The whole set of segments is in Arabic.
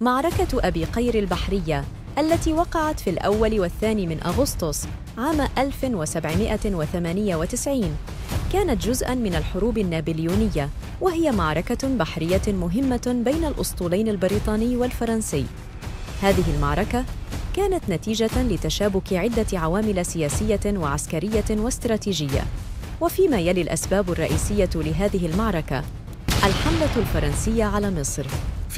معركة أبي قير البحرية التي وقعت في الأول والثاني من أغسطس عام 1798 كانت جزءاً من الحروب النابليونية وهي معركة بحرية مهمة بين الأسطولين البريطاني والفرنسي. هذه المعركة كانت نتيجة لتشابك عدة عوامل سياسية وعسكرية واستراتيجية. وفيما يلي الأسباب الرئيسية لهذه المعركة الحملة الفرنسية على مصر.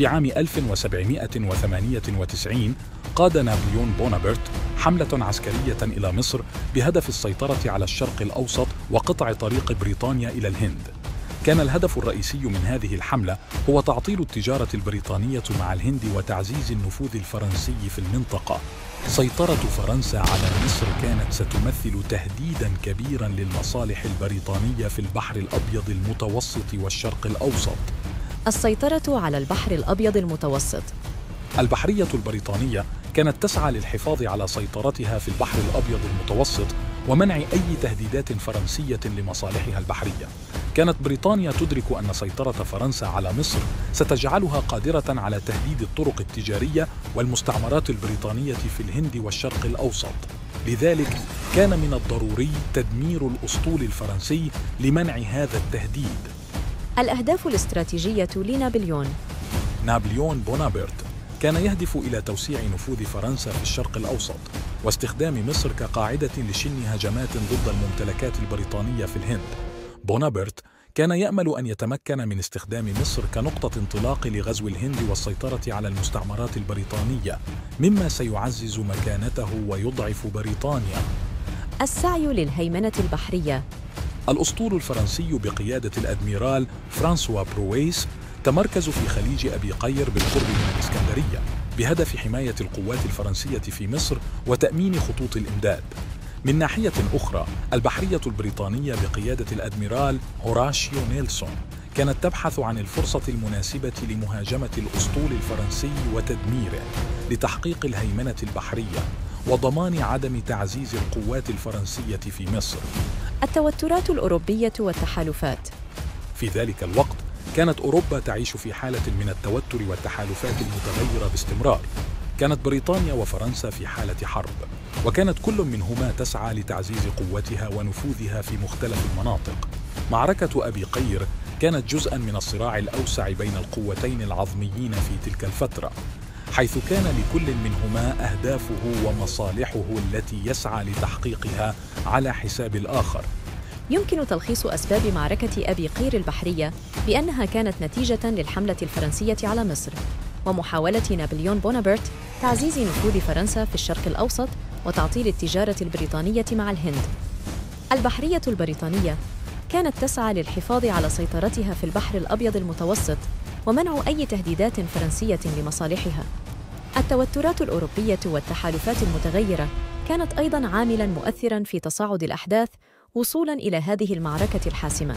في عام 1798 قاد نابليون بونابرت حملة عسكرية إلى مصر بهدف السيطرة على الشرق الأوسط وقطع طريق بريطانيا إلى الهند. كان الهدف الرئيسي من هذه الحملة هو تعطيل التجارة البريطانية مع الهند وتعزيز النفوذ الفرنسي في المنطقة. سيطرة فرنسا على مصر كانت ستمثل تهديدا كبيرا للمصالح البريطانية في البحر الأبيض المتوسط والشرق الأوسط. السيطرة على البحر الأبيض المتوسط البحرية البريطانية كانت تسعى للحفاظ على سيطرتها في البحر الأبيض المتوسط ومنع أي تهديدات فرنسية لمصالحها البحرية. كانت بريطانيا تدرك أن سيطرة فرنسا على مصر ستجعلها قادرة على تهديد الطرق التجارية والمستعمرات البريطانية في الهند والشرق الأوسط. لذلك كان من الضروري تدمير الأسطول الفرنسي لمنع هذا التهديد. الأهداف الاستراتيجية لنابليون نابليون بونابرت كان يهدف إلى توسيع نفوذ فرنسا في الشرق الأوسط واستخدام مصر كقاعدة لشن هجمات ضد الممتلكات البريطانية في الهند. بونابرت كان يأمل أن يتمكن من استخدام مصر كنقطة انطلاق لغزو الهند والسيطرة على المستعمرات البريطانية، مما سيعزز مكانته ويضعف بريطانيا. السعي للهيمنة البحرية الأسطول الفرنسي بقيادة الأدميرال فرانسوا برويس تمركز في خليج أبي قير بالقرب من الإسكندرية بهدف حماية القوات الفرنسية في مصر وتأمين خطوط الإمداد. من ناحية أخرى، البحرية البريطانية بقيادة الأدميرال هوراشيو نيلسون كانت تبحث عن الفرصة المناسبة لمهاجمة الأسطول الفرنسي وتدميره لتحقيق الهيمنة البحرية وضمان عدم تعزيز القوات الفرنسية في مصر. التوترات الأوروبية والتحالفات. في ذلك الوقت كانت أوروبا تعيش في حالة من التوتر والتحالفات المتغيرة باستمرار. كانت بريطانيا وفرنسا في حالة حرب وكانت كل منهما تسعى لتعزيز قوتها ونفوذها في مختلف المناطق. معركة أبي قير كانت جزءا من الصراع الأوسع بين القوتين العظميين في تلك الفترة. حيث كان لكل منهما أهدافه ومصالحه التي يسعى لتحقيقها على حساب الآخر يمكن تلخيص أسباب معركة أبي قير البحرية بأنها كانت نتيجة للحملة الفرنسية على مصر ومحاولة نابليون بونابرت تعزيز نفوذ فرنسا في الشرق الأوسط وتعطيل التجارة البريطانية مع الهند. البحرية البريطانية كانت تسعى للحفاظ على سيطرتها في البحر الأبيض المتوسط ومنع أي تهديدات فرنسية لمصالحها. التوترات الأوروبية والتحالفات المتغيرة كانت أيضاً عاملاً مؤثراً في تصاعد الأحداث وصولاً إلى هذه المعركة الحاسمة.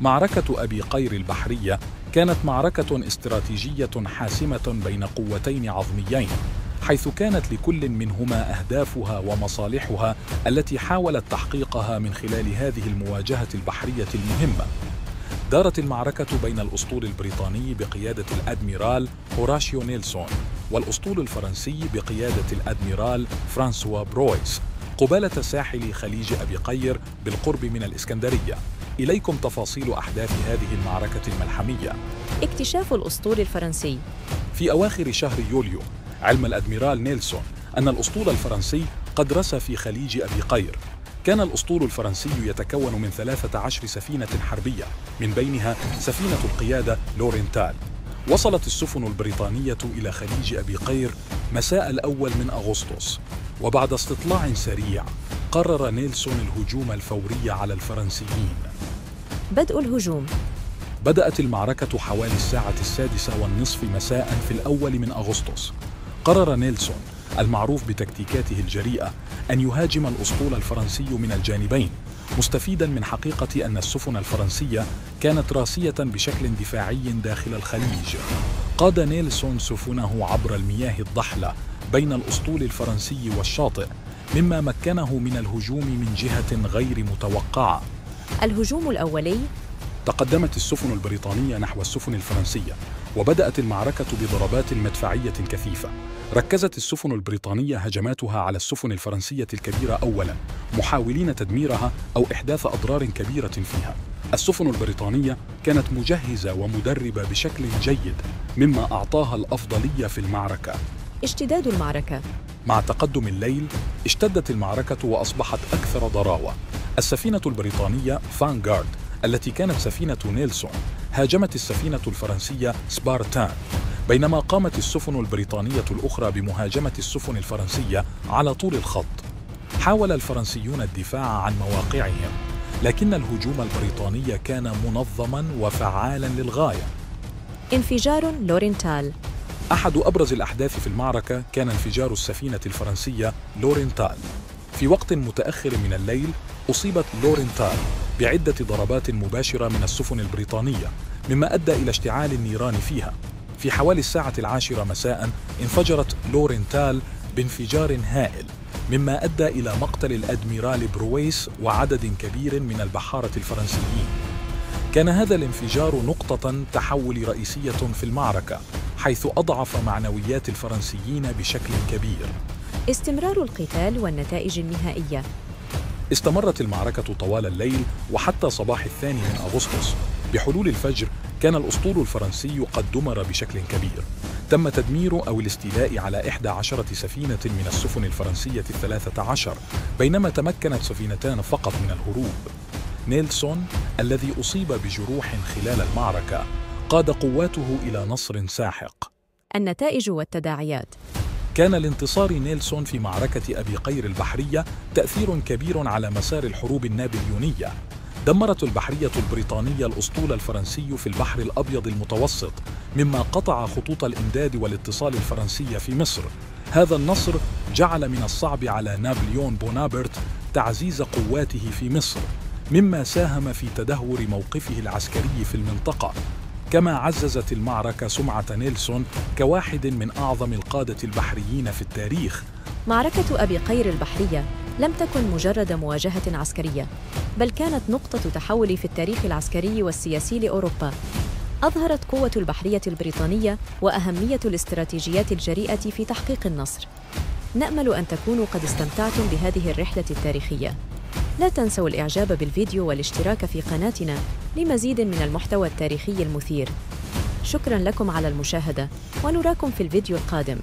معركة أبي قير البحرية كانت معركة استراتيجية حاسمة بين قوتين عظميين حيث كانت لكل منهما أهدافها ومصالحها التي حاولت تحقيقها من خلال هذه المواجهة البحرية المهمة دارت المعركة بين الأسطول البريطاني بقيادة الأدميرال هوراشيو نيلسون والأسطول الفرنسي بقيادة الأدميرال فرانسوا برويس قبالة ساحل خليج أبي قير بالقرب من الإسكندرية. إليكم تفاصيل أحداث هذه المعركة الملحمية. اكتشاف الأسطول الفرنسي. في أواخر شهر يوليو علم الأدميرال نيلسون أن الأسطول الفرنسي قد رسى في خليج أبي قير. كان الأسطول الفرنسي يتكون من 13 سفينة حربية من بينها سفينة القيادة لورينتال. وصلت السفن البريطانية إلى خليج أبي قير مساء الأول من أغسطس. وبعد استطلاع سريع قرر نيلسون الهجوم الفوري على الفرنسيين. بدء الهجوم. بدأت المعركة حوالي الساعة السادسة والنصف مساء في الأول من أغسطس. قرر نيلسون المعروف بتكتيكاته الجريئة أن يهاجم الأسطول الفرنسي من الجانبين مستفيدا من حقيقة أن السفن الفرنسية كانت راسية بشكل دفاعي داخل الخليج. قاد نيلسون سفنه عبر المياه الضحلة بين الأسطول الفرنسي والشاطئ مما مكنه من الهجوم من جهة غير متوقعة. الهجوم الأولي تقدمت السفن البريطانية نحو السفن الفرنسية وبدأت المعركة بضربات مدفعية كثيفة. ركزت السفن البريطانية هجماتها على السفن الفرنسية الكبيرة أولاً محاولين تدميرها أو إحداث أضرار كبيرة فيها. السفن البريطانية كانت مجهزة ومدربة بشكل جيد مما أعطاها الأفضلية في المعركة. اشتداد المعركة. مع تقدم الليل اشتدت المعركة وأصبحت أكثر ضراوة. السفينة البريطانية فانغارد التي كانت سفينة نيلسون هاجمت السفينة الفرنسية سبارتان بينما قامت السفن البريطانية الأخرى بمهاجمة السفن الفرنسية على طول الخط. حاول الفرنسيون الدفاع عن مواقعهم لكن الهجوم البريطاني كان منظما وفعالا للغاية. انفجار لورينتال أحد أبرز الأحداث في المعركة كان انفجار السفينة الفرنسية لورينتال في وقت متأخر من الليل أصيبت لورينتال بعدة ضربات مباشرة من السفن البريطانية مما أدى إلى اشتعال النيران فيها. في حوالي الساعة العاشرة مساء انفجرت لورينتال بانفجار هائل مما أدى إلى مقتل الأدميرال برويس وعدد كبير من البحارة الفرنسيين. كان هذا الانفجار نقطة تحول رئيسية في المعركة حيث أضعف معنويات الفرنسيين بشكل كبير. استمرار القتال والنتائج النهائية. استمرت المعركة طوال الليل وحتى صباح الثاني من أغسطس. بحلول الفجر كان الأسطول الفرنسي قد دمر بشكل كبير. تم تدمير أو الاستيلاء على إحدى عشرة سفينة من السفن الفرنسية الثلاثة عشر بينما تمكنت سفينتان فقط من الهروب. نيلسون الذي أصيب بجروح خلال المعركة قاد قواته إلى نصر ساحق. النتائج والتداعيات. كان لانتصار نيلسون في معركة أبي قير البحرية تأثير كبير على مسار الحروب النابليونية. دمرت البحرية البريطانية الأسطول الفرنسي في البحر الأبيض المتوسط مما قطع خطوط الإمداد والاتصال الفرنسية في مصر. هذا النصر جعل من الصعب على نابليون بونابرت تعزيز قواته في مصر مما ساهم في تدهور موقفه العسكري في المنطقة. كما عززت المعركة سمعة نيلسون كواحد من أعظم القادة البحريين في التاريخ. معركة أبي قير البحرية لم تكن مجرد مواجهة عسكرية بل كانت نقطة تحول في التاريخ العسكري والسياسي لأوروبا. أظهرت قوة البحرية البريطانية وأهمية الاستراتيجيات الجريئة في تحقيق النصر. نأمل أن تكونوا قد استمتعتم بهذه الرحلة التاريخية. لا تنسوا الإعجاب بالفيديو والاشتراك في قناتنا لمزيد من المحتوى التاريخي المثير. شكرا لكم على المشاهدة ونراكم في الفيديو القادم.